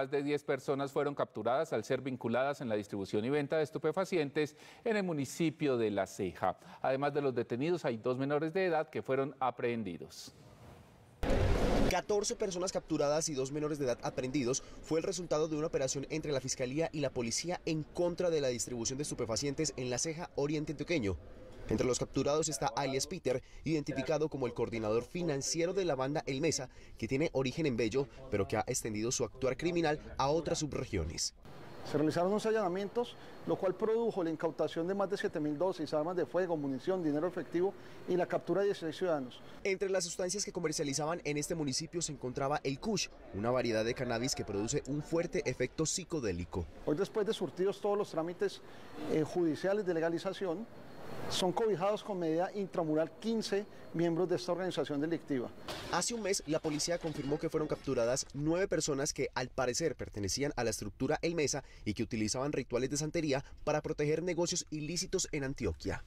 más de 10 personas fueron capturadas al ser vinculadas en la distribución y venta de estupefacientes en el municipio de La Ceja. Además de los detenidos, hay dos menores de edad que fueron aprehendidos. 14 personas capturadas y dos menores de edad aprendidos fue el resultado de una operación entre la Fiscalía y la Policía en contra de la distribución de estupefacientes en la ceja oriente antioqueño. Entre los capturados está alias Peter, identificado como el coordinador financiero de la banda El Mesa, que tiene origen en Bello, pero que ha extendido su actuar criminal a otras subregiones. Se realizaron unos allanamientos, lo cual produjo la incautación de más de 7.000 dosis, armas de fuego, munición, dinero efectivo y la captura de 16 ciudadanos. Entre las sustancias que comercializaban en este municipio se encontraba el kush, una variedad de cannabis que produce un fuerte efecto psicodélico. Hoy después de surtidos todos los trámites eh, judiciales de legalización, son cobijados con medida intramural 15 miembros de esta organización delictiva. Hace un mes, la policía confirmó que fueron capturadas nueve personas que al parecer pertenecían a la estructura El Mesa y que utilizaban rituales de santería para proteger negocios ilícitos en Antioquia.